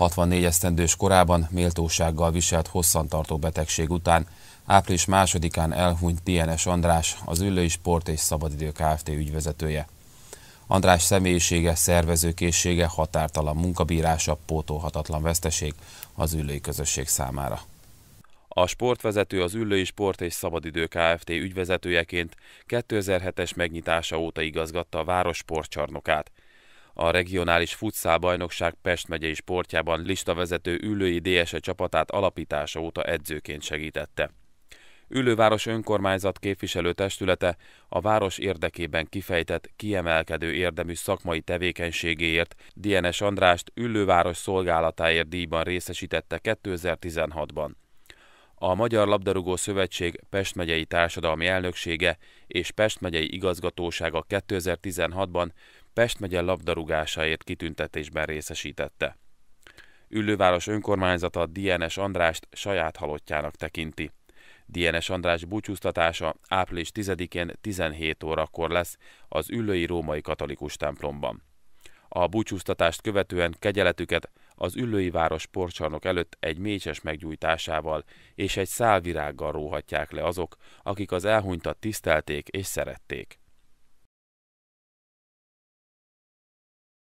64 esztendős korában méltósággal viselt hosszantartó betegség után április másodikán elhunyt DNS András, az Üllői Sport és Szabadidő Kft. ügyvezetője. András személyisége, szervezőkészsége, határtalan munkabírása, pótolhatatlan veszteség az üllői közösség számára. A sportvezető az Üllői Sport és Szabadidő Kft. ügyvezetőjeként 2007-es megnyitása óta igazgatta a város sportcsarnokát. A regionális futszál bajnokság Pest megyei sportjában listavezető Üllői DSE csapatát alapítása óta edzőként segítette. Üllőváros önkormányzat képviselőtestülete a város érdekében kifejtett kiemelkedő érdemű szakmai tevékenységéért DNS Andrást Üllőváros szolgálatáért díjban részesítette 2016-ban. A Magyar Labdarúgó Szövetség Pest megyei társadalmi elnöksége és Pest megyei igazgatósága 2016-ban Pest megye labdarúgásáért kitüntetésben részesítette. Üllőváros önkormányzata DNS Andrást saját halottjának tekinti. DNS András búcsúztatása április 10-én 17 órakor lesz az Üllői Római Katolikus templomban. A búcsúztatást követően kegyeletüket az Üllői Város sportcsarnok előtt egy mécses meggyújtásával és egy szálvirággal róhatják le azok, akik az elhunytat tisztelték és szerették.